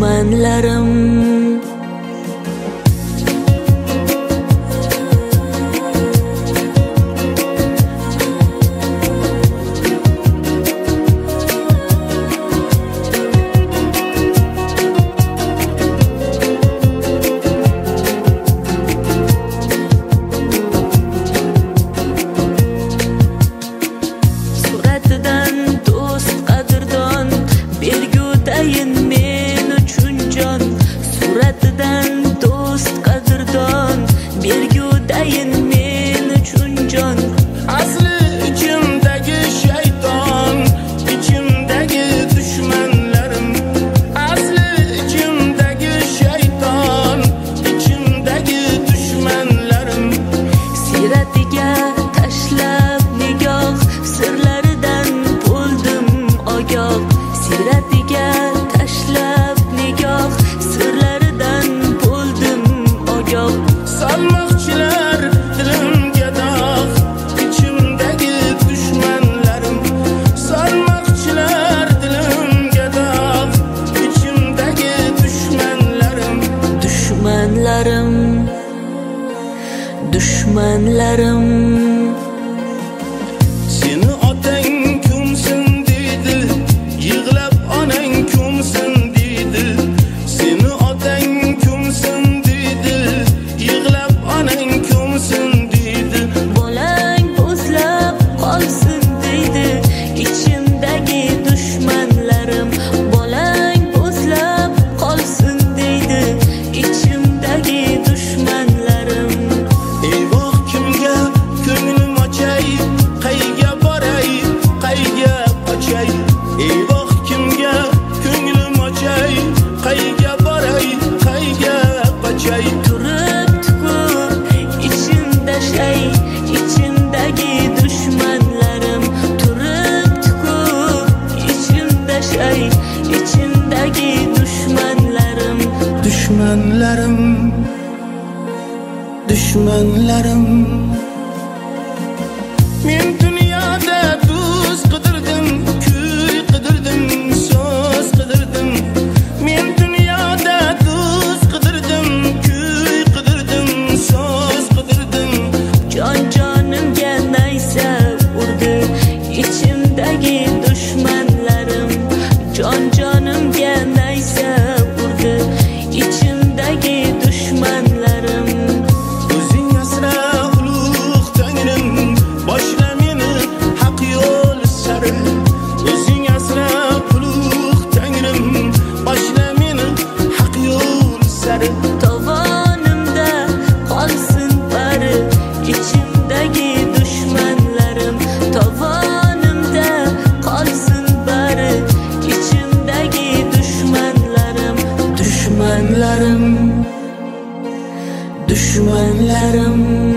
मलरम् Düşmanlarım Düşmanlarım. dushmanlarim. Men ichimdagi dushmanlarim qolsin bari. Ichimdagi dushmanlarim dushmanlarim dushmanlarim